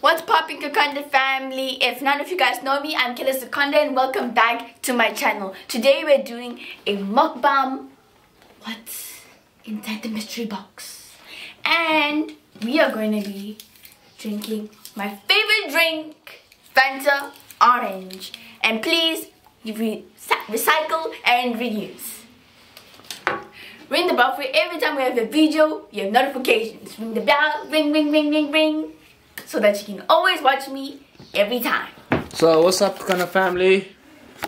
What's popping Kakonda family? If none of you guys know me, I'm Kayla Saikonda and welcome back to my channel. Today we're doing a mukbang. What's inside the mystery box? And we are going to be drinking my favorite drink, Fanta Orange. And please, re recycle and reuse. Ring the bell for every time we have a video, you have notifications. Ring the bell, ring, ring, ring, ring, ring. So that you can always watch me every time. So what's up Kakonda family?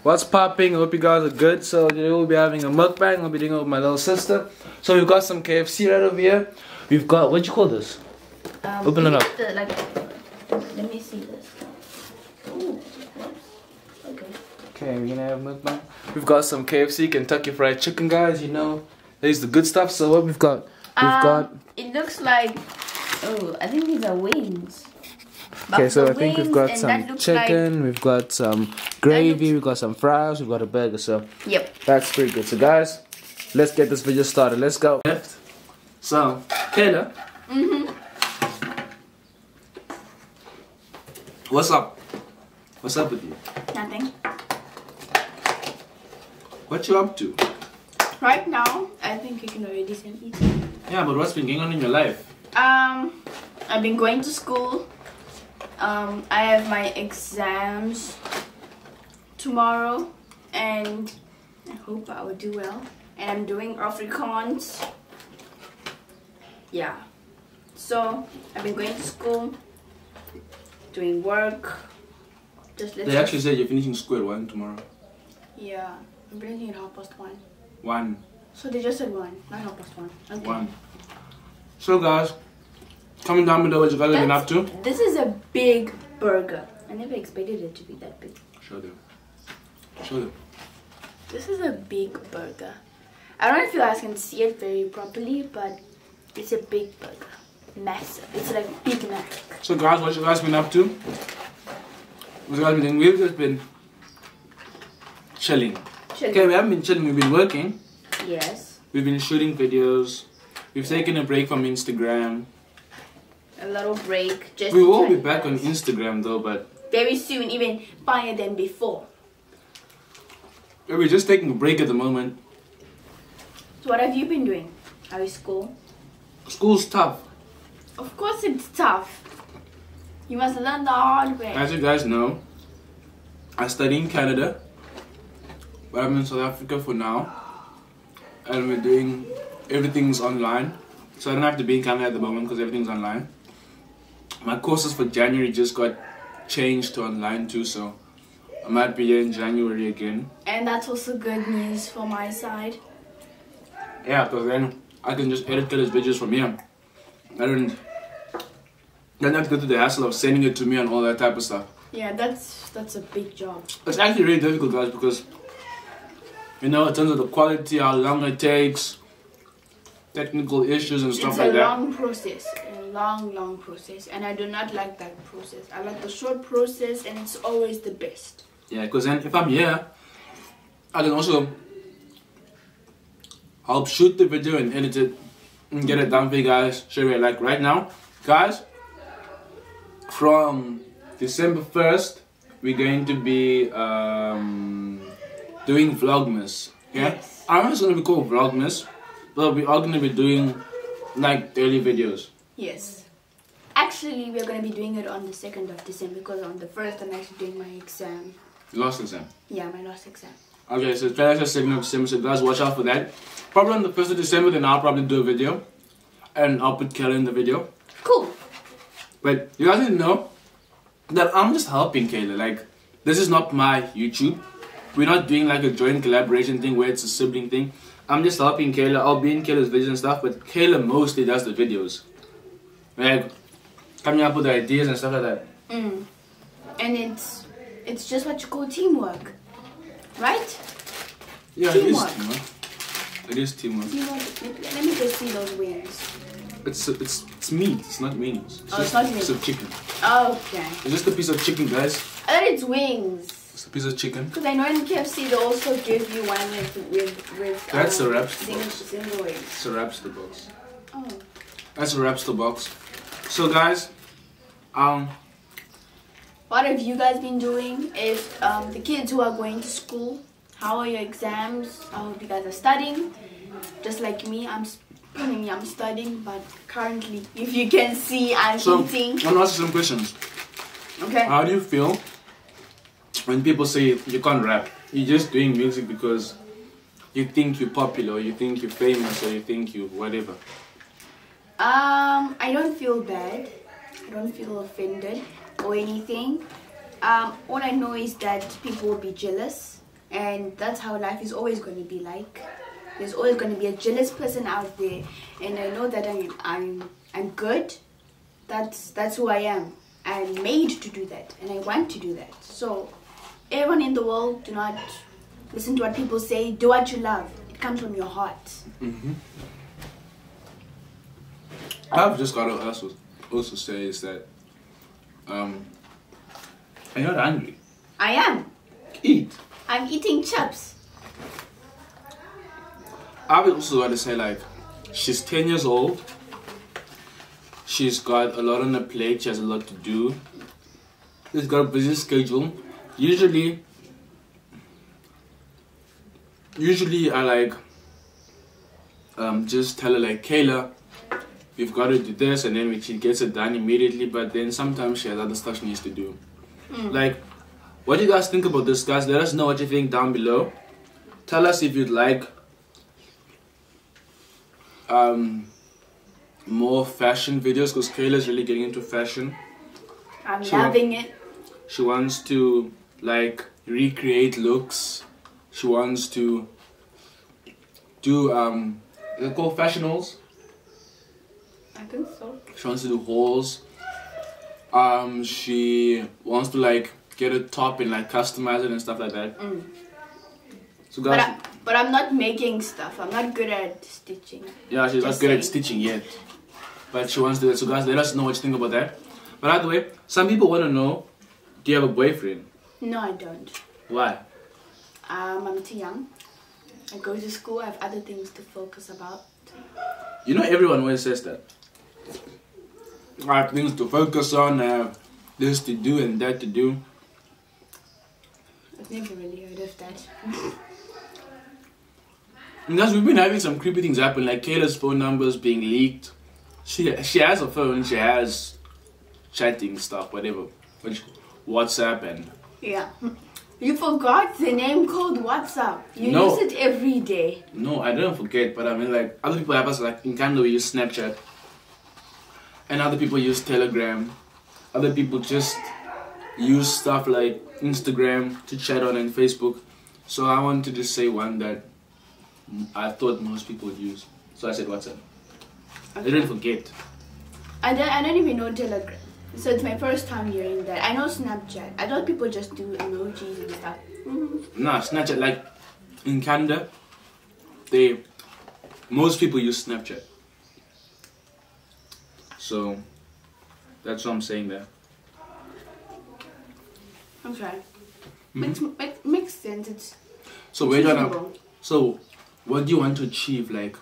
What's popping? I hope you guys are good. So today we'll be having a mukbang. I'll be doing it with my little sister. So we've got some KFC right over here. We've got what you call this? Um, Open it up. The, like, let me see this. Ooh, okay. Okay, we're gonna have mukbang. We've got some KFC Kentucky Fried Chicken, guys. You know, there's the good stuff. So what we've got? We've Um, got. It looks like. Oh, I think these are wings. Okay, so I think we've got some that looks like- chicken. We've got some gravy. looks- We've got some fries. We've got a burger. So Yep. That's pretty good. So guys, let's get this video started. Let's go. Left. So, Kayla. Mhm. What's up? What's up with you? Nothing. What you up to? Right now, I think you can already see me. Yeah, but what's been going on in your life? Um, I've been going to school. Um, I have my exams tomorrow, and I hope I will do well. And I'm doing Afrikaans. Yeah. So I've been going to school, doing work. Just They actually said you're finishing school at one tomorrow. Yeah, I'm finishing at half past one. One. So they just said one, not half past one. Okay. One. So guys, comment down below what you guys have been up to. This is a big burger. I never expected it to be that big. Show them. Show them. This is a big burger. I don't know if you guys can see it very properly, but it's a big burger. Massive. It's like Big Mac. So guys, what you guys been up to? What you guys been doing? We've just been chilling. Chili. Okay, we haven't been chilling. We've been working. Yes. We've been shooting videos. We've taken a break from Instagram. A little break. Just We will be back on. Instagram though, but very soon, even finer than before. we're just taking a break at the moment. So what have you been doing? How is school? School's tough. Of course it's tough. You must learn the hard way. As you guys know, I study in Canada, but I'm in South Africa for now, and we're doing everything's online. So I don't have to be in Canada at the moment because everything's online. My courses for January just got changed to online too, so I might be here in January again. And that's also good news for my side. Yeah, because then I can just edit those videos from here. I don't, don't have to go through the hassle of sending it to me and all that type of stuff. Yeah, that's that's a big job. It's actually really difficult, guys, because you know, in terms of the quality, how long it takes, technical issues and stuff it's like a that. long process, a long, long process, and I do not like that process. I like the short process, and it's always the best. Yeah, because then if I'm here, I can also help shoot the video and edit it and get it done for you guys. Show you like right now, guys. From December first, we're going to be um, doing Vlogmas. Yeah, Yes. I don't know it's gonna be called Vlogmas, but we are gonna be doing like daily videos. Yes. Actually, we're gonna be doing it on the second of December because on the first I'm actually doing my exam. Last exam. Yeah, my last exam. Okay, so try to second of December, so guys watch out for that. Probably on the first of December, then I'll probably do a video. And I'll put Kayla in the video. Cool. But you guys need to know that I'm just helping Kayla. Like, this is not my YouTube. We're not doing like a joint collaboration thing where it's a sibling thing. I'm just helping Kayla. I'll be in Kayla's videos and stuff, but Kayla mostly does the videos. Like, coming up with ideas and stuff like that. Mm. And it's it's just what you call teamwork, right? Yeah, it Teamwork. is teamwork. It is teamwork. Teamwork. Let let me just see those wings. It's it's it's meat. It's not wings. It's Oh, just it's not a piece meat. of chicken. Okay. It's just a piece of chicken, guys. I thought it's wings. It's a piece of chicken. Because I know in KFC they also give you one with with with. That's um, a wrap Single, box. single wings. It's a Rapster box. Oh. That's a Rapster box. So, guys, um, what have you guys been doing? If um, the kids who are going to school, how are your exams? I hope you guys are studying. Just like me, I'm I mean, I'm studying, but currently, if you can see, I'm So, eating. I'm gonna ask you some questions. Okay. How do you feel when people say you can't rap? You're just doing music because you think you're popular, or you think you're famous, or you think you whatever. Um, I don't feel bad. I don't feel offended or anything. Um, all I know is that people will be jealous, and that's how life is always going to be like. There's always going to be a jealous person out there, and I know that I'm I'm I'm good. That's that's who I am. I'm made to do that, and I want to do that. So, everyone in the world, do not listen to what people say. Do what you love. It comes from your heart. Mm-hmm. I've just got to also also say is that um, I'm not angry. I am. Eat. I'm eating chips. I would also want to say like she's ten years old. She's got a lot on her plate. She has a lot to do. She's got a busy schedule. Usually, usually I like um, just tell her like Kayla, you've got to do this, and then she gets it done immediately. But then sometimes she has other stuff she needs to do. Like, what do you guys think about this, guys? Let us know what you think down below. Tell us if you'd like um, more fashion videos because Kayla's really getting into fashion. I'm Sure. loving it. She wants to like recreate looks. She wants to do um, is it called fashion hauls? I think so. She wants to do hauls. Um, she wants to like get a top and like customize it and stuff like that. Mm. So But, I, but I'm not making stuff. I'm not good at stitching. Yeah, she's not Just good at stitching yet. But she wants to do it. So guys, let us know what you think about that. But by the way, some people want to know, do you have a boyfriend? No, I don't. Why? Um, I'm too young. I go to school. I have other things to focus about. You know everyone always says that. I have things to focus on, I have this to do and that to do. I've never really heard of that. And guys, we've been having some creepy things happen, like Kayla's phone numbers being leaked. She she has a phone, she has chatting stuff, whatever. Which WhatsApp and Yeah. You forgot the name called WhatsApp. You No. use it every day. No, I don't forget, but I mean, like, other people have us, like, in Canada, we use Snapchat. And other people use Telegram. Other people just use stuff like Instagram to chat on and Facebook. So I want to just say one that I thought most people would use. So I said WhatsApp. I didn't forget. I don't, I don't even know Telegram. So it's my first time hearing that. I know Snapchat. I thought people just do emojis and stuff. Nah, Snapchat, like, in Canada, they, most people use Snapchat. So, that's what I'm saying there. Okay. Mm-hmm. Makes, make, makes sense. It's So we're gonna. So, what do you want to achieve, like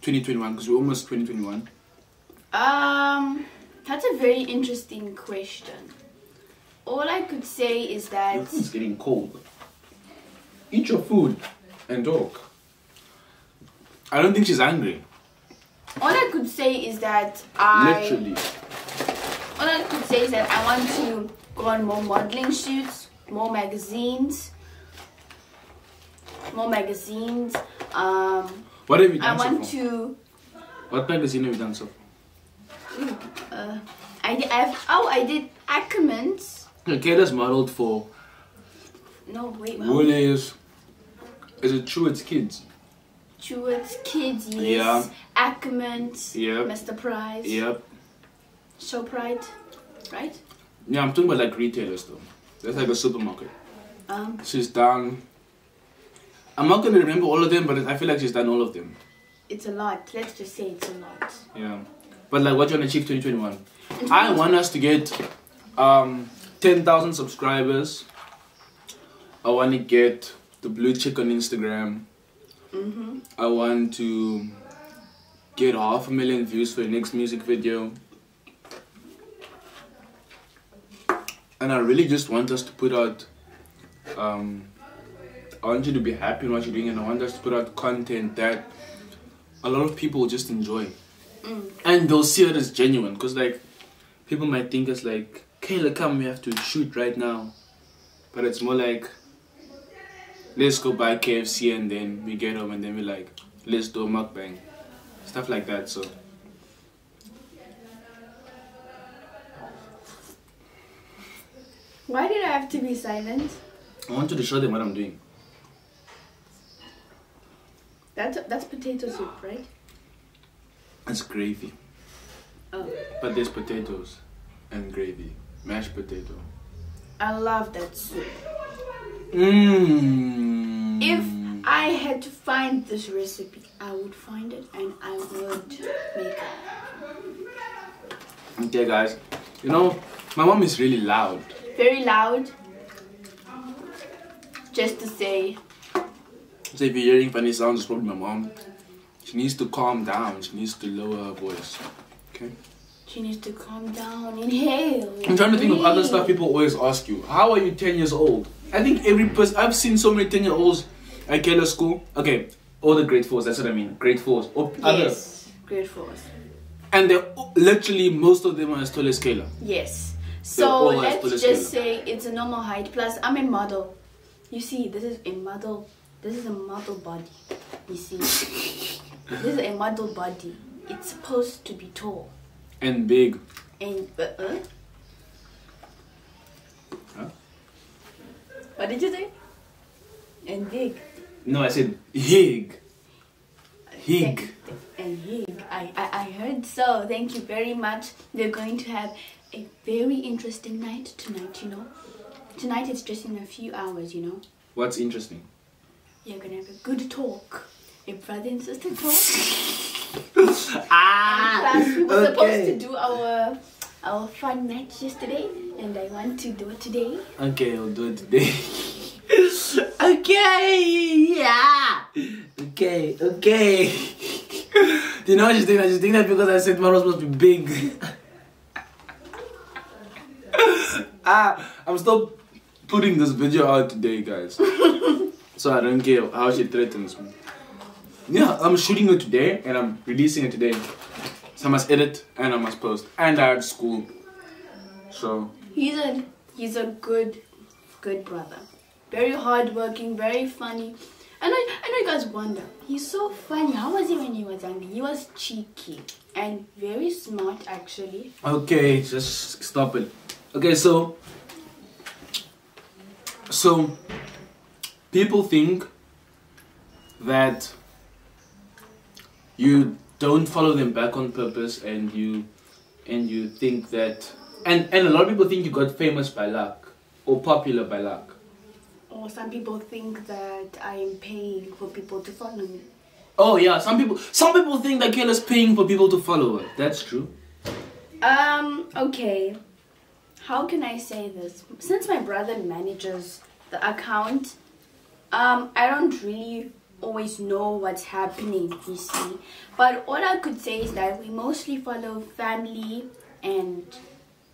2021? Because we're almost 2021. Um, that's a very interesting question. All I could say is that Your food's getting cold. Eat your food and talk. I don't think she's angry. All I could say is that I Literally. all I could say is that I want to go on more modeling shoots, more magazines, more magazines. Um, What have you I done so want far? to. What magazine have you done so far? Uh, I did. I've, oh, I did Ackermans. Kayla's modeled for No, wait. Woolies. Is it Truworths kids? Truworths Kids, yes. Ackermans. Yep. Mr. Price. Yep. Shoprite, right? Yeah, I'm talking about like retailers though. That's like a supermarket. Um, She's done. I'm not gonna remember all of them, but I feel like she's done all of them. it's a lot. Let's just say it's a lot. Yeah. But like, what do you want to achieve 2021? I want us to get um 10,000 subscribers. I want to get the blue chick on Instagram. Mm-hmm. I want to get half a million views for the next music video. and I really just want us to put out. Um, I want you to be happy in what you're doing, and I want us to put out content that a lot of people just enjoy, and they'll see it as genuine. Cause like people might think it's like, Kayla, come, we have to shoot right now, but it's more like, let's go buy KFC and then we get home and then we like, let's do a mukbang, stuff like that. So. Why did I have to be silent? I want you to show them what I'm doing. That's that's potato soup, right? That's gravy. Oh, But there's potatoes and gravy. Mashed potato. I love that soup. Mmm. If I had to find this recipe, I would find it and I would make it. Okay, guys. You know, my mom is really loud. Very loud. Just to say, So if you're hearing funny sounds, it's probably my mom. She needs to calm down. She needs to lower her voice. Okay. she needs to calm down, inhale. I'm trying to think of other stuff people always ask you. How are you 10 years old? I think every person, I've seen so many 10 year olds at Keller School. Okay, all the grade fours, that's what I mean. Grade fours. Or other. Yes, great force. And they're literally, most of them are as tall as Kayla. Yes. So let's just Kayla. say it's a normal height. Plus, I'm a model. You see, this is a model. This is a model body. You see, this is a model body. It's supposed to be tall And big. and uh, uh? Huh? What did you say? And big. No, I said hig. Hig. And big. I, I I heard so. Thank you very much. We're going to have a very interesting night tonight. You know, tonight it's just in a few hours. You know. What's interesting? You're gonna have a good talk. A brother and sister talk. Ah! Plus, we were supposed to do our our fun match yesterday, and I want to do it today. Okay, I'll do it today. okay, yeah. Okay, okay. do you know what she's doing? that? She's doing that because I said tomorrow was supposed to be big. ah, I'm still putting this video out today, guys. so I don't care how she threatens me. Yeah, I'm shooting it today and I'm releasing it today. So I must edit and I must post. And I have school. So He's a he's a good good brother. Very hardworking, very funny. And I, I know you guys wonder, he's so funny. How was he when he was younger? He was cheeky and very smart actually. Okay, just stop it. Okay, so so people think that you don't follow them back on purpose and you and you think that and and a lot of people think you got famous by luck or popular by luck. Or some people think that I am paying for people to follow me. Oh yeah, some people some people think that Kayla's paying for people to follow her. That's true. Um, okay. How can I say this? Since my brother manages the account, um, I don't really always know what's happening, you see. But all I could say is that we mostly follow family and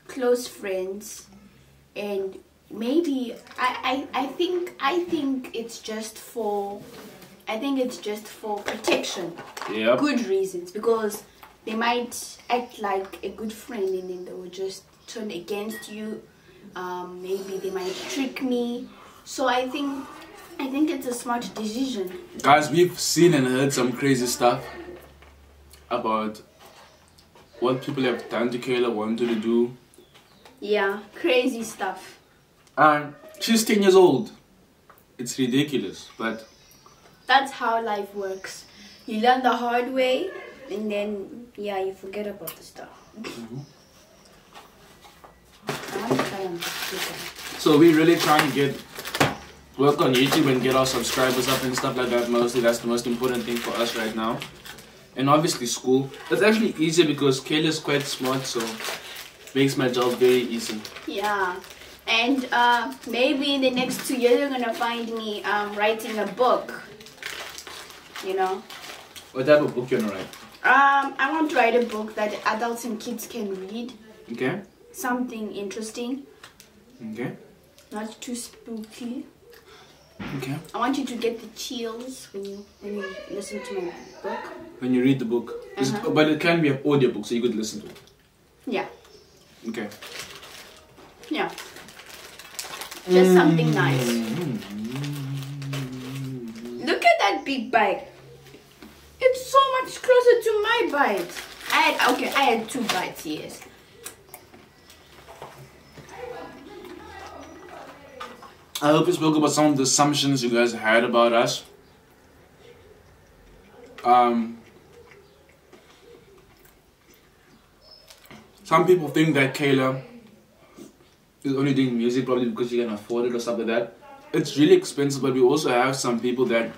close friends and maybe I, I, I think I think it's just for I think it's just for protection Yep. good reasons because they might act like a good friend and then they will just turn against you. Um, maybe they might trick me. So I think I think it's a smart decision. Guys, we've seen and heard some crazy stuff about what people have done to Kayla, wanted to do. Yeah, crazy stuff. And she's 10 years old. It's ridiculous, but That's how life works. You learn the hard way and then yeah, you forget about the stuff. Mm-hmm. I want to try on this chicken. so we're really trying to get work on YouTube and get our subscribers up and stuff like that. Mostly, that's the most important thing for us right now. And obviously, school. That's actually easier because Kayla's quite smart, so makes my job very easy. Yeah. And uh, maybe in the next two years, you're gonna find me um, writing a book. You know, What type of book you wanna write? um, I want to write a book that adults and kids can read. Okay. Something interesting. Okay. Not too spooky. Okay. I want you to get the chills when you when you listen to my book. When you read the book, Uh-huh. but it can be an audiobook, so you could listen to it. Yeah, Okay. yeah. Just something nice. Mm. Look at that big bite. It's so much closer to my bite. I had okay, I had two bites, yes. I hope you spoke about some of the assumptions you guys had about us. Um, some people think that Kayla is only doing music probably because she can afford it or stuff like that. It's really expensive, but we also have some people that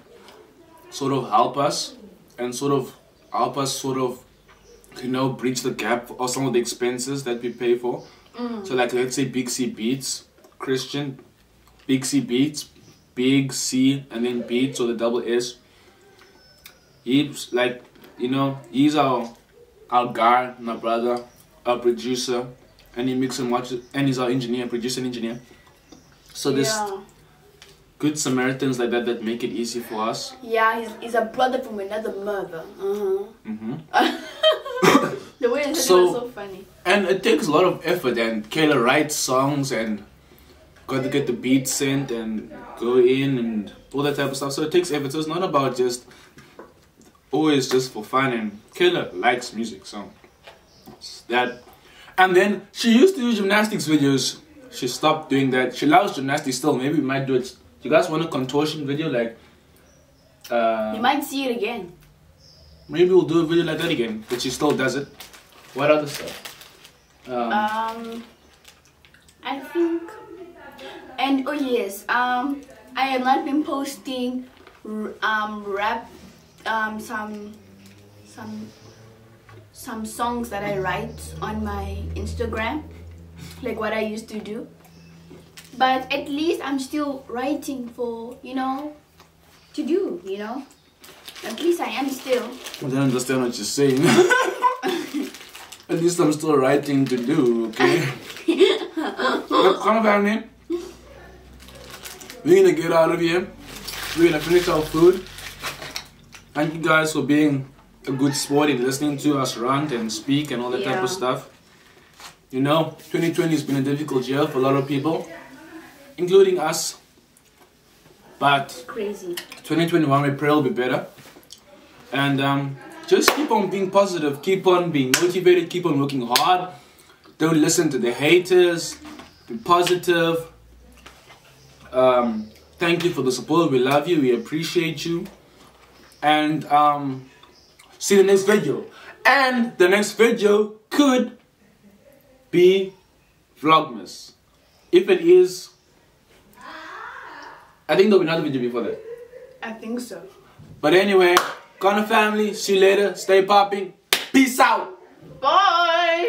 sort of help us and sort of help us sort of you know bridge the gap or some of the expenses that we pay for. So like let's say Big C Beats, Christian, Big C Beats, Big C and then Beats or the double S. He's like, you know, he's our our guy, my brother, our producer, and he mix and watch and he's our engineer, producer and engineer. So this yeah. good Samaritans like that that make it easy for us. Yeah, he's, he's a brother from another mother. Uh-huh. hmm the way he said So- so funny. And it takes a lot of effort. And Kayla writes songs and got to get the beats sent and go in and all that type of stuff. So it takes effort. So it's not about just always just for fun. And Kayla likes music, so that. And then she used to do gymnastics videos. She stopped doing that. She loves gymnastics still. Maybe we might do it. You guys want a contortion video like? Uh, You might see it again. maybe we'll do a video like that again. But she still does it. What other stuff? Um, Um, I think, and oh yes, um, I have not been posting, um, rap, um, some, some, some songs that I write on my Instagram, like what I used to do. But at least I'm still writing for you know, to do you know. At least I am still. I don't understand what you're saying. At least I'm still writing to do, okay? Come on, family. We're gonna get out of here. We're gonna finish our food. Thank you guys for being a good sport and listening to us rant and speak and all that type of stuff. You know, 2020 has been a difficult year for a lot of people, including us. But Crazy. 2021 we pray will be better and um, just keep on being positive keep on being motivated keep on working hard don't listen to the haters be positive um, thank you for the support we love you we appreciate you and um, see the next video and the next video could be vlogmas if it is I think there'll be another video before that I think so. but anyway, Kakonda family, see you later. Stay popping. Peace out. Bye.